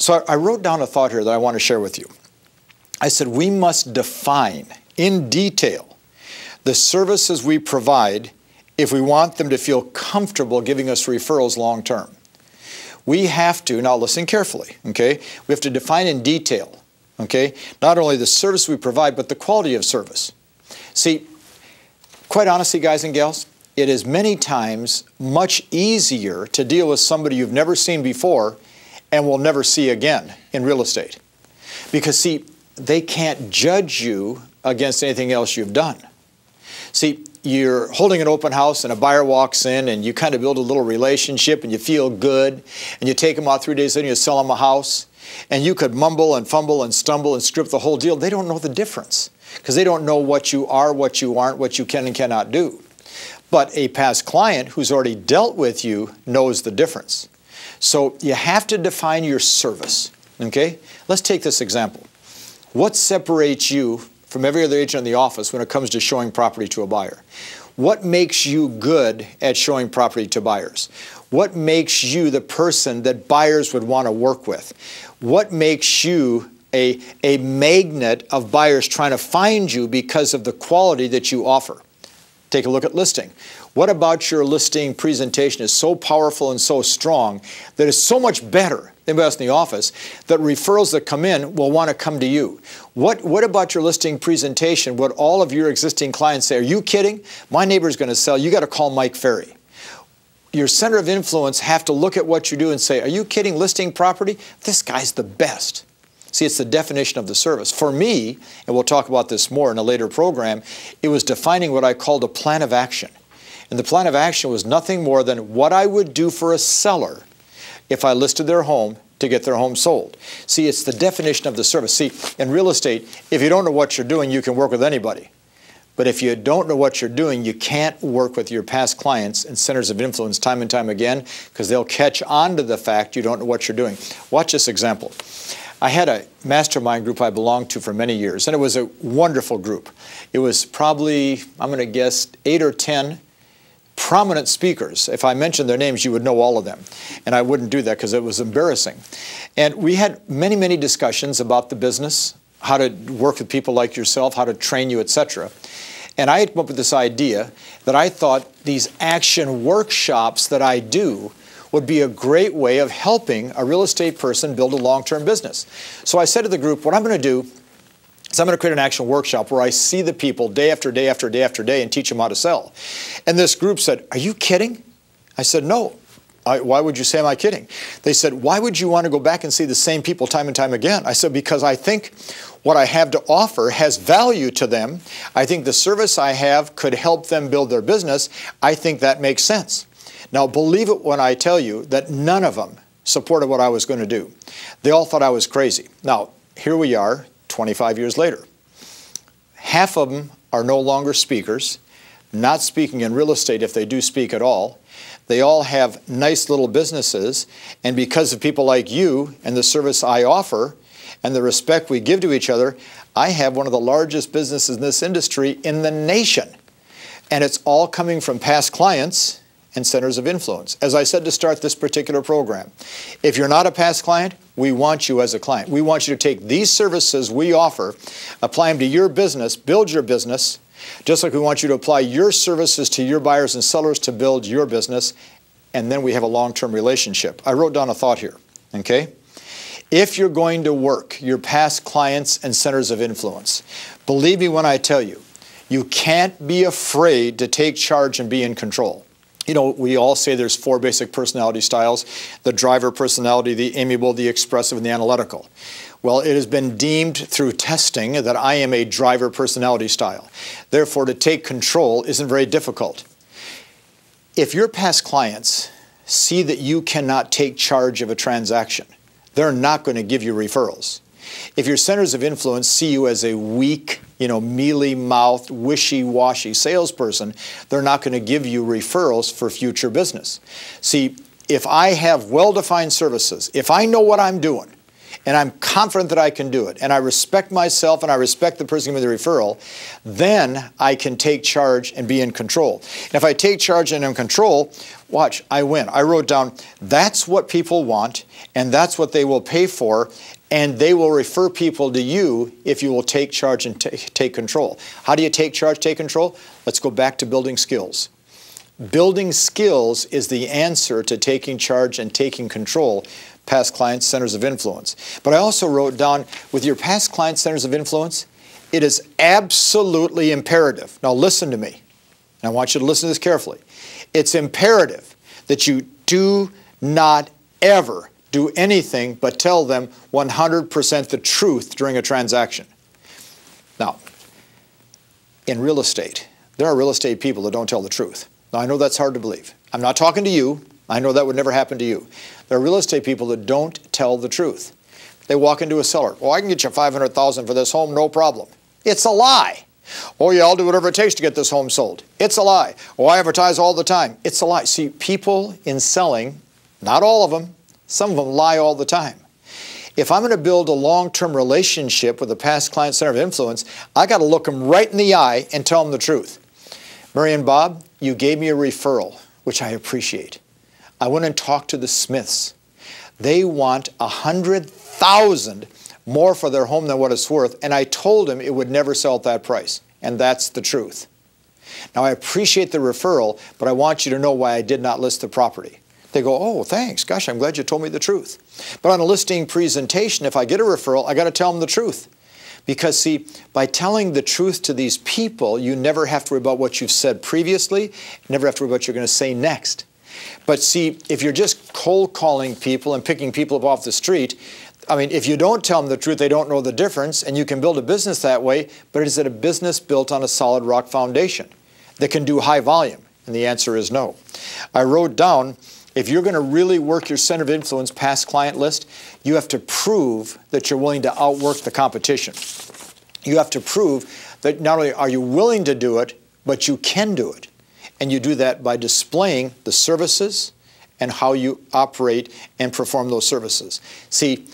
So I wrote down a thought here that I want to share with you. I said, we must define in detail the services we provide if we want them to feel comfortable giving us referrals long term. We have to, now listen carefully, okay? We have to define in detail, okay? Not only the service we provide, but the quality of service. See, quite honestly, guys and gals, it is many times much easier to deal with somebody you've never seen before and will never see again in real estate. Because, see, they can't judge you against anything else you've done. See, you're holding an open house and a buyer walks in and you kind of build a little relationship and you feel good and you take them out three days later and you sell them a house and you could mumble and fumble and stumble and script the whole deal. They don't know the difference because they don't know what you are, what you aren't, what you can and cannot do. But a past client who's already dealt with you knows the difference. So you have to define your service. Okay? Let's take this example. What separates you from every other agent in the office when it comes to showing property to a buyer? What makes you good at showing property to buyers? What makes you the person that buyers would want to work with? What makes you a, a magnet of buyers trying to find you because of the quality that you offer? Take a look at listing. What about your listing presentation is so powerful and so strong that it's so much better than anybody in the office that referrals that come in will want to come to you? What, what about your listing presentation would all of your existing clients say, are you kidding? My neighbor's going to sell. You got to call Mike Ferry. Your center of influence have to look at what you do and say, are you kidding listing property? This guy's the best. See, it's the definition of the service. For me, and we'll talk about this more in a later program, it was defining what I called a plan of action. And the plan of action was nothing more than what I would do for a seller if I listed their home to get their home sold. See, it's the definition of the service. See, in real estate, if you don't know what you're doing, you can work with anybody. But if you don't know what you're doing, you can't work with your past clients and centers of influence time and time again because they'll catch on to the fact you don't know what you're doing. Watch this example. I had a mastermind group I belonged to for many years, and it was a wonderful group. It was probably, I'm going to guess, eight or 10 prominent speakers. If I mentioned their names, you would know all of them. And I wouldn't do that because it was embarrassing. And we had many, many discussions about the business, how to work with people like yourself, how to train you, etc. And I had come up with this idea that I thought these action workshops that I do would be a great way of helping a real estate person build a long-term business. So I said to the group, what I'm going to do is I'm going to create an action workshop where I see the people day after day after day after day and teach them how to sell. And this group said, are you kidding? I said, no. I, why would you say, am I kidding? They said, why would you want to go back and see the same people time and time again? I said, because I think what I have to offer has value to them. I think the service I have could help them build their business. I think that makes sense. Now, believe it when I tell you that none of them supported what I was going to do. They all thought I was crazy. Now, here we are, 25 years later. Half of them are no longer speakers, not speaking in real estate if they do speak at all. They all have nice little businesses, and because of people like you and the service I offer and the respect we give to each other, I have one of the largest businesses in this industry in the nation. And it's all coming from past clients and centers of influence. As I said to start this particular program, if you're not a past client, we want you as a client. We want you to take these services we offer, apply them to your business, build your business, just like we want you to apply your services to your buyers and sellers to build your business, and then we have a long-term relationship. I wrote down a thought here, okay? If you're going to work your past clients and centers of influence, believe me when I tell you, you can't be afraid to take charge and be in control you know, we all say there's four basic personality styles the driver personality, the amiable, the expressive, and the analytical. Well, it has been deemed through testing that I am a driver personality style. Therefore, to take control isn't very difficult. If your past clients see that you cannot take charge of a transaction, they're not going to give you referrals. If your centers of influence see you as a weak, you know, mealy-mouthed, wishy-washy salesperson, they're not going to give you referrals for future business. See, if I have well-defined services, if I know what I'm doing, and I'm confident that I can do it, and I respect myself and I respect the person giving me the referral, then I can take charge and be in control. And if I take charge and I'm in control, watch, I win. I wrote down that's what people want, and that's what they will pay for, and they will refer people to you if you will take charge and take control. How do you take charge, take control? Let's go back to building skills. Building skills is the answer to taking charge and taking control past client centers of influence. But I also wrote down with your past client centers of influence, it is absolutely imperative. Now listen to me. And I want you to listen to this carefully. It's imperative that you do not ever do anything but tell them 100% the truth during a transaction. Now, in real estate, there are real estate people that don't tell the truth. Now, I know that's hard to believe. I'm not talking to you. I know that would never happen to you. There are real estate people that don't tell the truth. They walk into a seller. Well, I can get you 500000 for this home, no problem. It's a lie. Oh, yeah, I'll do whatever it takes to get this home sold. It's a lie. Oh, I advertise all the time. It's a lie. See, people in selling, not all of them, some of them lie all the time. If I'm going to build a long term relationship with a past client center of influence, I got to look them right in the eye and tell them the truth. Mary and Bob, you gave me a referral, which I appreciate. I went and talked to the Smiths. They want a hundred thousand more for their home than what it's worth, and I told them it would never sell at that price, and that's the truth. Now I appreciate the referral, but I want you to know why I did not list the property. They go, oh, thanks. Gosh, I'm glad you told me the truth. But on a listing presentation, if I get a referral, I got to tell them the truth. Because, see, by telling the truth to these people, you never have to worry about what you've said previously, never have to worry about what you're going to say next. But see, if you're just cold calling people and picking people up off the street, I mean, if you don't tell them the truth, they don't know the difference, and you can build a business that way, but is it a business built on a solid rock foundation that can do high volume? And the answer is no. I wrote down if you're going to really work your center of influence past client list, you have to prove that you're willing to outwork the competition. You have to prove that not only are you willing to do it, but you can do it. And you do that by displaying the services and how you operate and perform those services. See,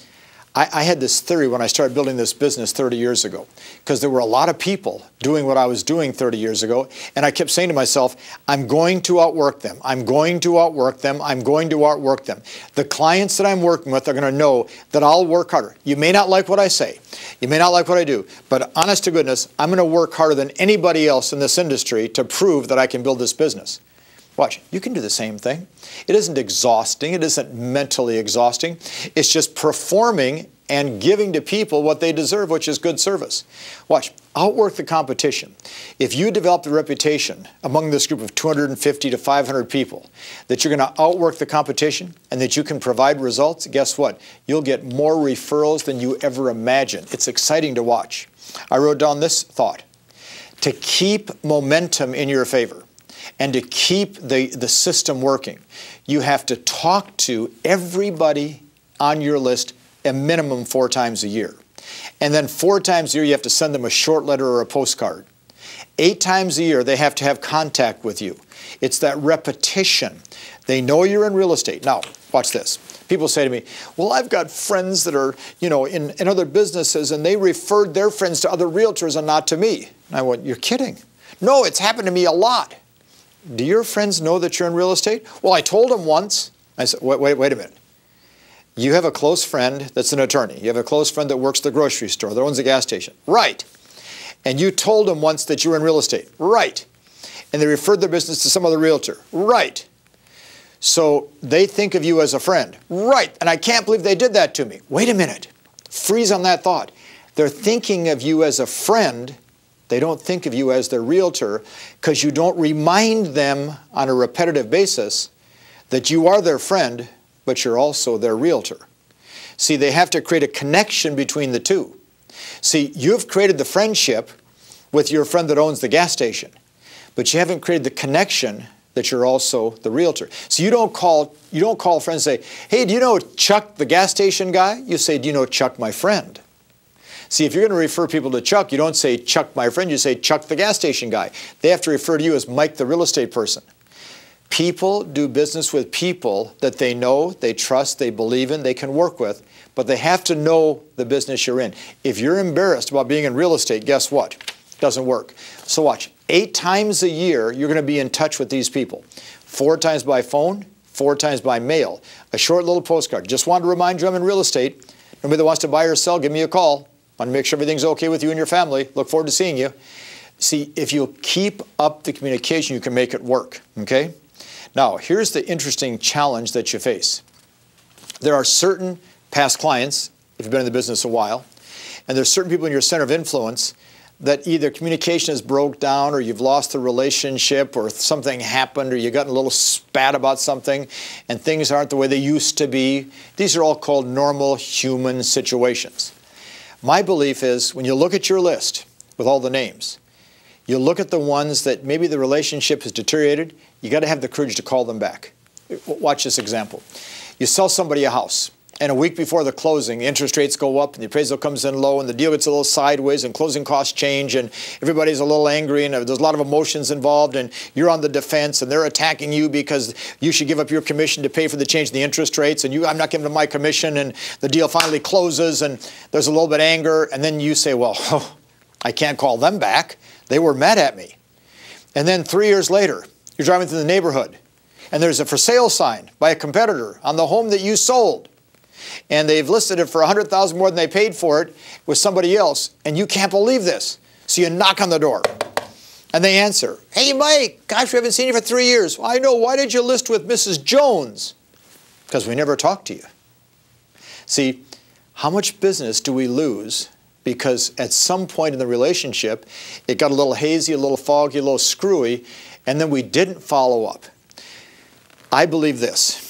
I, I, had this theory when I started building this business 30 years ago, because there were a lot of people doing what I was doing 30 years ago, and I kept saying to myself, I'm going to outwork them. I'm going to outwork them. I'm going to outwork them. The clients that I'm working with are going to know that I'll work harder. You may not like what I say, you may not like what I do, but honest to goodness, I'm going to work harder than anybody else in this industry to prove that I can build this business. Watch, you can do the same thing. It isn't exhausting, it isn't mentally exhausting. It's just performing and giving to people what they deserve, which is good service. Watch, outwork the competition. If you develop the reputation among this group of 250 to 500 people that you're going to outwork the competition and that you can provide results, guess what? You'll get more referrals than you ever imagined. It's exciting to watch. I wrote down this thought to keep momentum in your favor and to keep the, the system working, you have to talk to everybody on your list a minimum four times a year. And then four times a year, you have to send them a short letter or a postcard. Eight times a year, they have to have contact with you. It's that repetition. They know you're in real estate. Now, watch this. People say to me, well, I've got friends that are, you know, in, in other businesses and they referred their friends to other realtors and not to me. And I went, you're kidding. No, it's happened to me a lot. Do your friends know that you're in real estate? Well, I told them once. I said, wait, wait, wait a minute. You have a close friend that's an attorney. You have a close friend that works the grocery store, that owns a gas station. Right. And you told them once that you were in real estate. Right. And they referred their business to some other realtor. Right. So they think of you as a friend. Right. And I can't believe they did that to me. Wait a minute. Freeze on that thought. They're thinking of you as a friend they don't think of you as their realtor because you don't remind them on a repetitive basis that you are their friend, but you're also their realtor. See, they have to create a connection between the two. See, you've created the friendship with your friend that owns the gas station, but you haven't created the connection that you're also the realtor. So you don't call you don't call a friend and say, "Hey, do you know Chuck the gas station guy?" You say, "Do you know Chuck my friend?" See, if you're going to refer people to Chuck, you don't say Chuck, my friend, you say Chuck, the gas station guy. They have to refer to you as Mike, the real estate person. People do business with people that they know, they trust, they believe in, they can work with, but they have to know the business you're in. If you're embarrassed about being in real estate, guess what? It doesn't work. So watch. Eight times a year, you're going to be in touch with these people. Four times by phone, four times by mail. A short little postcard. Just wanted to remind you I'm in real estate. Nobody that wants to buy or sell, give me a call. Want to make sure everything's okay with you and your family. Look forward to seeing you. See, if you keep up the communication, you can make it work, okay? Now, here's the interesting challenge that you face. There are certain past clients, if you've been in the business a while, and there's certain people in your center of influence that either communication has broke down or you've lost the relationship or something happened or you got a little spat about something and things aren't the way they used to be. These are all called normal human situations. My belief is when you look at your list with all the names, you look at the ones that maybe the relationship has deteriorated, you got to have the courage to call them back. Watch this example. You sell somebody a house and a week before the closing, the interest rates go up and the appraisal comes in low and the deal gets a little sideways and closing costs change and everybody's a little angry and there's a lot of emotions involved and you're on the defense and they're attacking you because you should give up your commission to pay for the change in the interest rates and you, I'm not giving them my commission and the deal finally closes and there's a little bit of anger and then you say, well, oh, I can't call them back. They were mad at me. And then three years later, you're driving through the neighborhood and there's a for sale sign by a competitor on the home that you sold and they've listed it for 100000 more than they paid for it with somebody else, and you can't believe this. So you knock on the door. And they answer, Hey, Mike, gosh, we haven't seen you for three years. Well, I know. Why did you list with Mrs. Jones? Because we never talked to you. See, how much business do we lose because at some point in the relationship, it got a little hazy, a little foggy, a little screwy, and then we didn't follow up? I believe this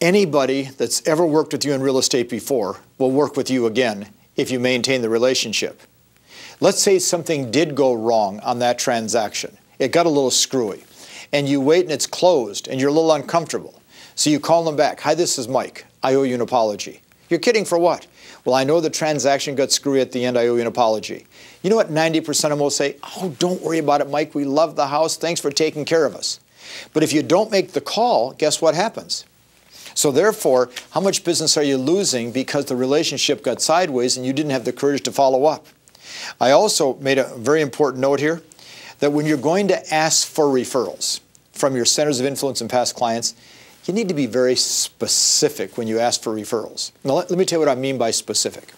Anybody that's ever worked with you in real estate before will work with you again if you maintain the relationship. Let's say something did go wrong on that transaction. It got a little screwy. And you wait and it's closed and you're a little uncomfortable. So you call them back. Hi, this is Mike. I owe you an apology. You're kidding for what? Well, I know the transaction got screwy at the end. I owe you an apology. You know what 90% of them will say? Oh, don't worry about it, Mike. We love the house. Thanks for taking care of us. But if you don't make the call, guess what happens? So therefore, how much business are you losing because the relationship got sideways and you didn't have the courage to follow up? I also made a very important note here that when you're going to ask for referrals from your centers of influence and past clients, you need to be very specific when you ask for referrals. Now, let, let me tell you what I mean by specific.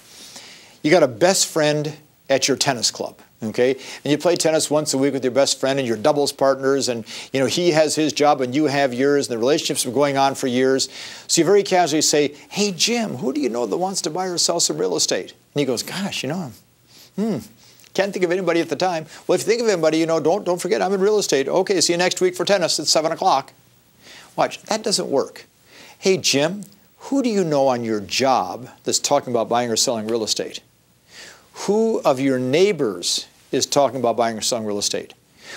You got a best friend at your tennis club okay? And you play tennis once a week with your best friend and your doubles partners and you know he has his job and you have yours and the relationships are going on for years. So you very casually say hey jim who do you know that wants to buy or sell some real estate? And he goes gosh you know hmm can't think of anybody at the time. Well if you think of anybody you know don't don't forget i'm in real estate. Okay see you next week for tennis at 7 o'clock. Watch that doesn't work. Hey jim who do you know on your job that's talking about buying or selling real estate who of your neighbors is talking about buying or selling real estate?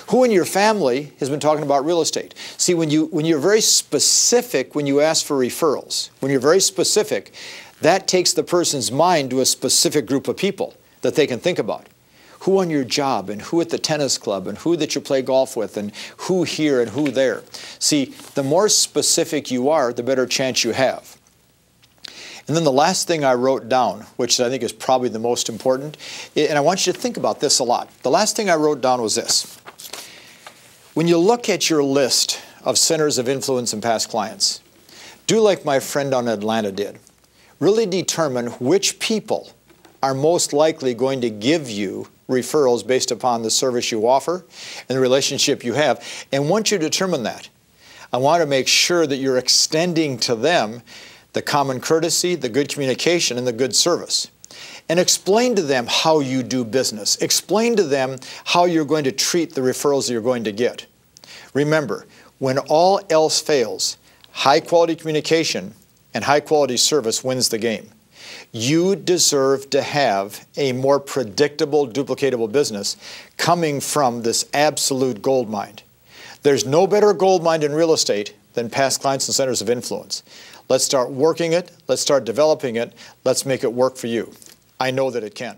Who in your family has been talking about real estate? See, when, you, when you're very specific when you ask for referrals, when you're very specific, that takes the person's mind to a specific group of people that they can think about. Who on your job, and who at the tennis club, and who that you play golf with, and who here and who there. See, the more specific you are, the better chance you have. And then the last thing I wrote down, which I think is probably the most important, and I want you to think about this a lot. The last thing I wrote down was this. When you look at your list of centers of influence and past clients, do like my friend on Atlanta did. Really determine which people are most likely going to give you referrals based upon the service you offer and the relationship you have. And once you determine that, I want to make sure that you're extending to them the common courtesy, the good communication, and the good service. And explain to them how you do business. Explain to them how you're going to treat the referrals you're going to get. Remember, when all else fails, high quality communication and high quality service wins the game. You deserve to have a more predictable, duplicatable business coming from this absolute gold mine. There's no better gold mine in real estate than past clients and centers of influence. Let's start working it. Let's start developing it. Let's make it work for you. I know that it can.